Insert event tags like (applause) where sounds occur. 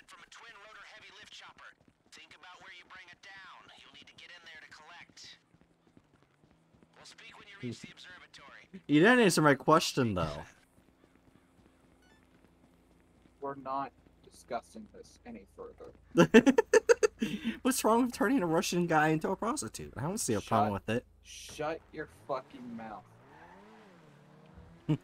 it from a twin rotor heavy lift chopper. Think about where you bring it down. You'll need to get in there to collect. We'll speak when you reach the observatory. You didn't answer my question, though. (laughs) We're not discussing this any further. (laughs) What's wrong with turning a Russian guy into a prostitute? I don't see a shut, problem with it. Shut your fucking mouth. (laughs)